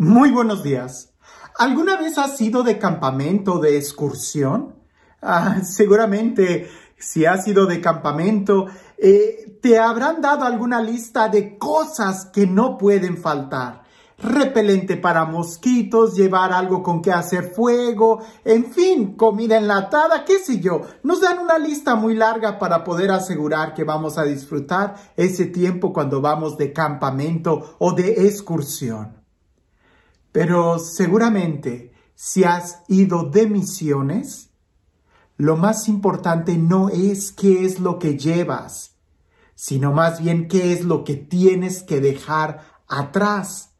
Muy buenos días. ¿Alguna vez has ido de campamento, de excursión? Ah, seguramente si has ido de campamento, eh, te habrán dado alguna lista de cosas que no pueden faltar. Repelente para mosquitos, llevar algo con que hacer fuego, en fin, comida enlatada, qué sé yo. Nos dan una lista muy larga para poder asegurar que vamos a disfrutar ese tiempo cuando vamos de campamento o de excursión. Pero seguramente si has ido de misiones, lo más importante no es qué es lo que llevas, sino más bien qué es lo que tienes que dejar atrás.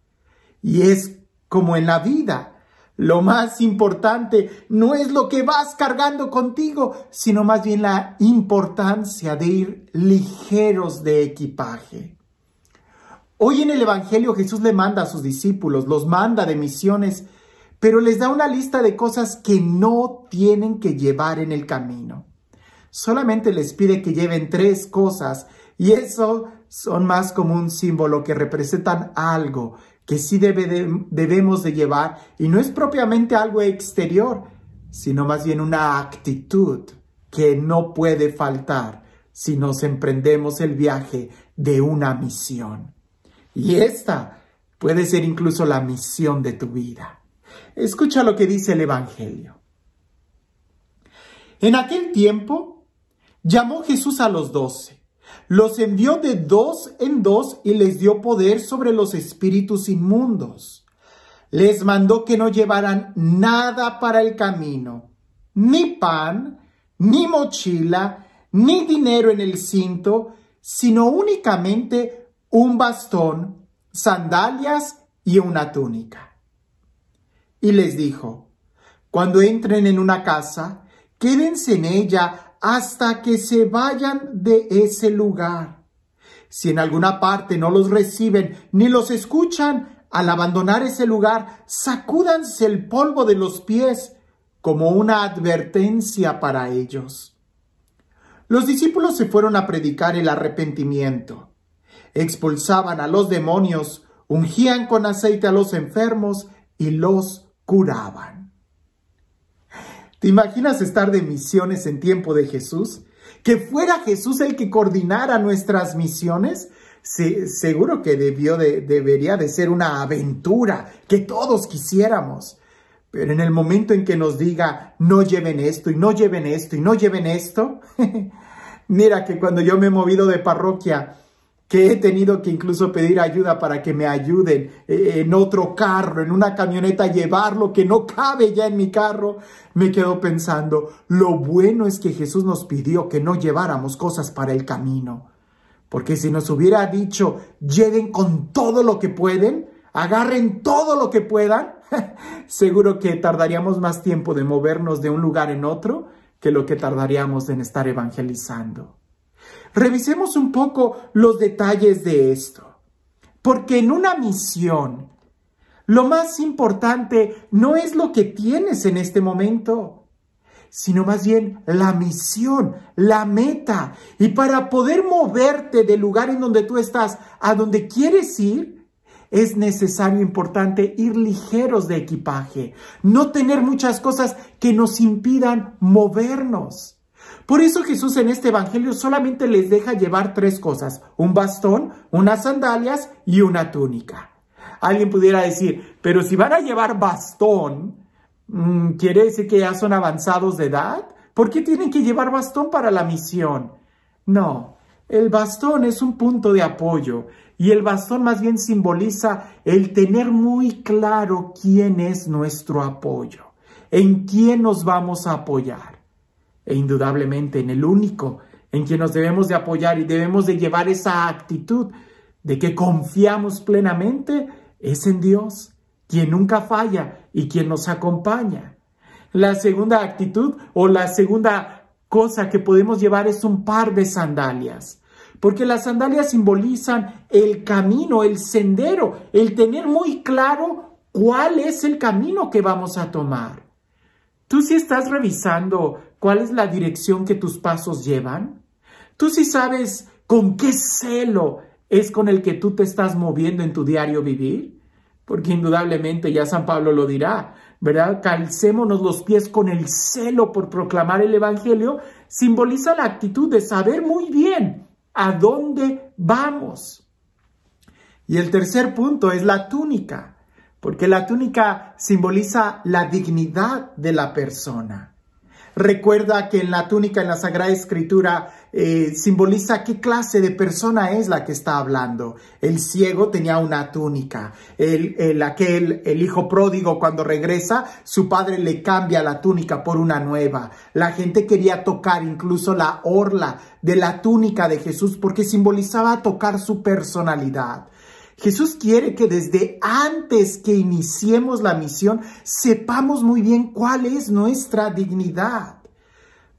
Y es como en la vida. Lo más importante no es lo que vas cargando contigo, sino más bien la importancia de ir ligeros de equipaje. Hoy en el Evangelio Jesús le manda a sus discípulos, los manda de misiones, pero les da una lista de cosas que no tienen que llevar en el camino. Solamente les pide que lleven tres cosas y eso son más como un símbolo que representan algo que sí debemos de llevar y no es propiamente algo exterior, sino más bien una actitud que no puede faltar si nos emprendemos el viaje de una misión. Y esta puede ser incluso la misión de tu vida. Escucha lo que dice el Evangelio. En aquel tiempo llamó Jesús a los doce, los envió de dos en dos y les dio poder sobre los espíritus inmundos. Les mandó que no llevaran nada para el camino, ni pan, ni mochila, ni dinero en el cinto, sino únicamente un bastón, sandalias y una túnica. Y les dijo, cuando entren en una casa, quédense en ella hasta que se vayan de ese lugar. Si en alguna parte no los reciben ni los escuchan, al abandonar ese lugar, sacúdanse el polvo de los pies como una advertencia para ellos. Los discípulos se fueron a predicar el arrepentimiento expulsaban a los demonios, ungían con aceite a los enfermos y los curaban. ¿Te imaginas estar de misiones en tiempo de Jesús? ¿Que fuera Jesús el que coordinara nuestras misiones? seguro que debió de, debería de ser una aventura que todos quisiéramos. Pero en el momento en que nos diga, no lleven esto y no lleven esto y no lleven esto, mira que cuando yo me he movido de parroquia, que he tenido que incluso pedir ayuda para que me ayuden eh, en otro carro, en una camioneta, llevarlo que no cabe ya en mi carro, me quedo pensando, lo bueno es que Jesús nos pidió que no lleváramos cosas para el camino. Porque si nos hubiera dicho, lleven con todo lo que pueden, agarren todo lo que puedan, seguro que tardaríamos más tiempo de movernos de un lugar en otro que lo que tardaríamos en estar evangelizando. Revisemos un poco los detalles de esto. Porque en una misión, lo más importante no es lo que tienes en este momento, sino más bien la misión, la meta. Y para poder moverte del lugar en donde tú estás a donde quieres ir, es necesario, importante, ir ligeros de equipaje, no tener muchas cosas que nos impidan movernos. Por eso Jesús en este Evangelio solamente les deja llevar tres cosas, un bastón, unas sandalias y una túnica. Alguien pudiera decir, pero si van a llevar bastón, mm, ¿quiere decir que ya son avanzados de edad? ¿Por qué tienen que llevar bastón para la misión? No, el bastón es un punto de apoyo y el bastón más bien simboliza el tener muy claro quién es nuestro apoyo, en quién nos vamos a apoyar e indudablemente en el único en quien nos debemos de apoyar y debemos de llevar esa actitud de que confiamos plenamente es en Dios, quien nunca falla y quien nos acompaña. La segunda actitud o la segunda cosa que podemos llevar es un par de sandalias, porque las sandalias simbolizan el camino, el sendero, el tener muy claro cuál es el camino que vamos a tomar. Tú si estás revisando cuál es la dirección que tus pasos llevan. Tú sí sabes con qué celo es con el que tú te estás moviendo en tu diario vivir. porque indudablemente ya San Pablo lo dirá, ¿verdad? Calcémonos los pies con el celo por proclamar el Evangelio, simboliza la actitud de saber muy bien a dónde vamos. Y el tercer punto es la túnica, porque la túnica simboliza la dignidad de la persona. Recuerda que en la túnica, en la Sagrada Escritura, eh, simboliza qué clase de persona es la que está hablando. El ciego tenía una túnica. El, el, aquel, el hijo pródigo, cuando regresa, su padre le cambia la túnica por una nueva. La gente quería tocar incluso la orla de la túnica de Jesús porque simbolizaba tocar su personalidad. Jesús quiere que desde antes que iniciemos la misión sepamos muy bien cuál es nuestra dignidad.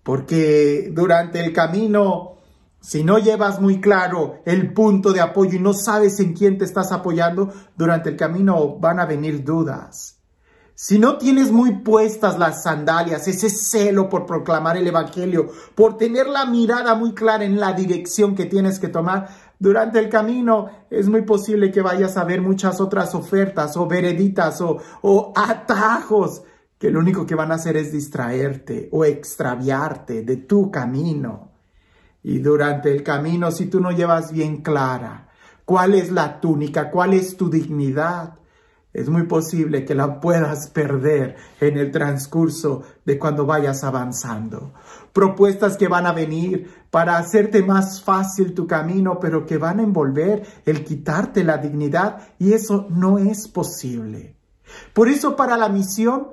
Porque durante el camino, si no llevas muy claro el punto de apoyo y no sabes en quién te estás apoyando, durante el camino van a venir dudas. Si no tienes muy puestas las sandalias, ese celo por proclamar el Evangelio, por tener la mirada muy clara en la dirección que tienes que tomar, durante el camino es muy posible que vayas a ver muchas otras ofertas o vereditas o, atajos que lo único que van a hacer es distraerte o extraviarte de tu camino. Y durante el camino, si tú no llevas bien clara cuál es la túnica, cuál es tu dignidad, es muy posible que la puedas perder en el transcurso de cuando vayas avanzando. Propuestas que van a venir para hacerte más fácil tu camino, pero que van a envolver el quitarte la dignidad y eso no es posible. Por eso para la misión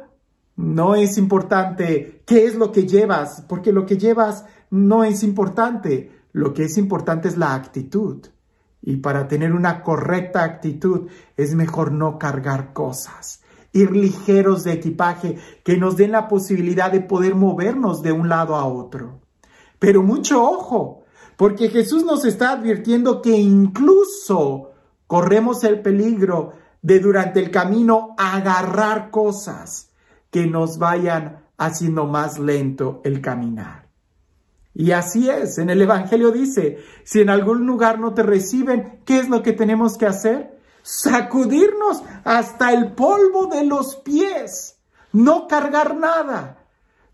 no es importante qué es lo que llevas, porque lo que llevas no es importante. Lo que es importante es la actitud. Y para tener una correcta actitud es mejor no cargar cosas, ir ligeros de equipaje que nos den la posibilidad de poder movernos de un lado a otro. Pero mucho ojo, porque Jesús nos está advirtiendo que incluso corremos el peligro de durante el camino agarrar cosas que nos vayan haciendo más lento el caminar. Y así es, en el Evangelio dice, si en algún lugar no te reciben, ¿qué es lo que tenemos que hacer? Sacudirnos hasta el polvo de los pies, no cargar nada,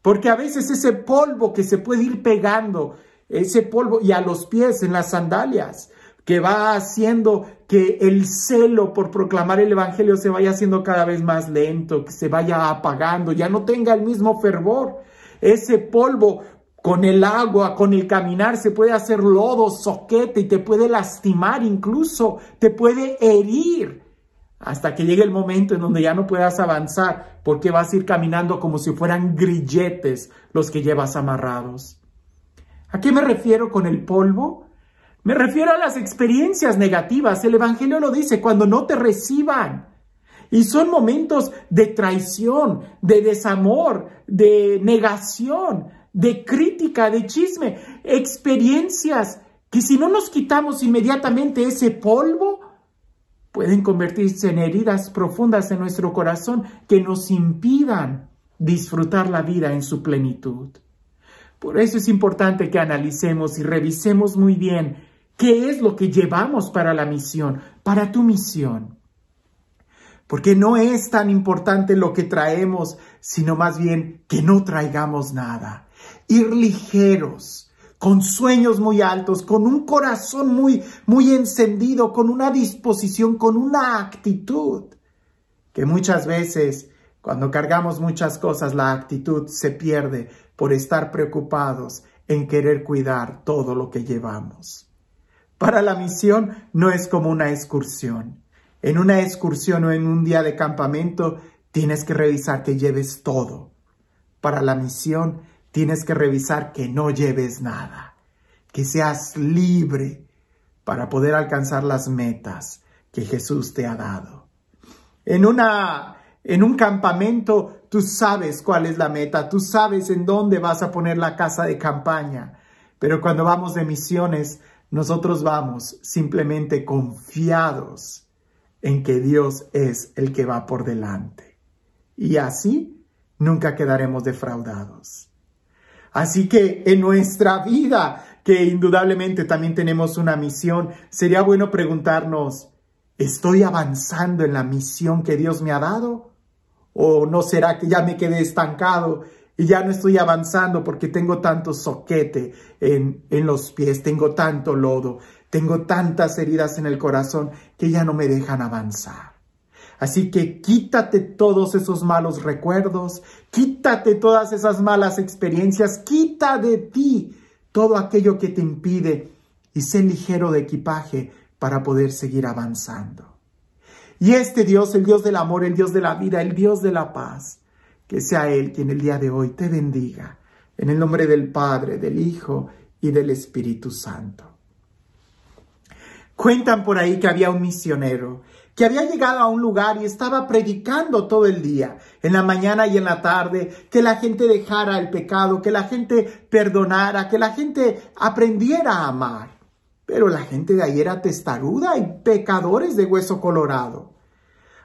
porque a veces ese polvo que se puede ir pegando, ese polvo y a los pies en las sandalias, que va haciendo que el celo por proclamar el Evangelio se vaya haciendo cada vez más lento, que se vaya apagando, ya no tenga el mismo fervor. Ese polvo con el agua, con el caminar, se puede hacer lodo, soquete y te puede lastimar incluso, te puede herir hasta que llegue el momento en donde ya no puedas avanzar porque vas a ir caminando como si fueran grilletes los que llevas amarrados. ¿A qué me refiero con el polvo? Me refiero a las experiencias negativas. El Evangelio lo dice, cuando no te reciban. Y son momentos de traición, de desamor, de negación, de crítica, de chisme, experiencias que si no nos quitamos inmediatamente ese polvo, pueden convertirse en heridas profundas en nuestro corazón que nos impidan disfrutar la vida en su plenitud. Por eso es importante que analicemos y revisemos muy bien qué es lo que llevamos para la misión, para tu misión. Porque no es tan importante lo que traemos, sino más bien que no traigamos nada ir ligeros, con sueños muy altos, con un corazón muy, muy encendido, con una disposición, con una actitud, que muchas veces cuando cargamos muchas cosas la actitud se pierde por estar preocupados en querer cuidar todo lo que llevamos. Para la misión no es como una excursión. En una excursión o en un día de campamento tienes que revisar que lleves todo. Para la misión tienes que revisar que no lleves nada, que seas libre para poder alcanzar las metas que Jesús te ha dado. En una en un campamento tú sabes cuál es la meta, tú sabes en dónde vas a poner la casa de campaña, pero cuando vamos de misiones, nosotros vamos simplemente confiados en que Dios es el que va por delante. Y así nunca quedaremos defraudados. Así que en nuestra vida, que indudablemente también tenemos una misión, sería bueno preguntarnos, ¿Estoy avanzando en la misión que Dios me ha dado? ¿O no será que ya me quedé estancado y ya no estoy avanzando porque tengo tanto soquete en, en los pies, tengo tanto lodo, tengo tantas heridas en el corazón que ya no me dejan avanzar? Así que quítate todos esos malos recuerdos, quítate todas esas malas experiencias, quita de ti todo aquello que te impide y sé ligero de equipaje para poder seguir avanzando. Y este Dios, el Dios del amor, el Dios de la vida, el Dios de la paz, que sea Él quien el día de hoy te bendiga. En el nombre del Padre, del Hijo y del Espíritu Santo. Cuentan por ahí que había un misionero que había llegado a un lugar y estaba predicando todo el día, en la mañana y en la tarde, que la gente dejara el pecado, que la gente perdonara, que la gente aprendiera a amar. Pero la gente de ahí era testaruda y pecadores de hueso colorado.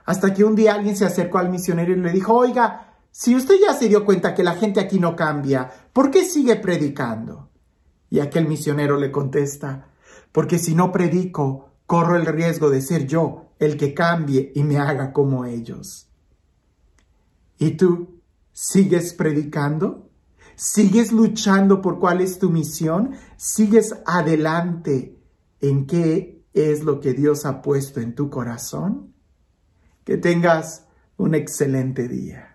Hasta que un día alguien se acercó al misionero y le dijo, oiga, si usted ya se dio cuenta que la gente aquí no cambia, ¿por qué sigue predicando? Y aquel misionero le contesta, porque si no predico, corro el riesgo de ser yo el que cambie y me haga como ellos. ¿Y tú sigues predicando? ¿Sigues luchando por cuál es tu misión? ¿Sigues adelante en qué es lo que Dios ha puesto en tu corazón? Que tengas un excelente día.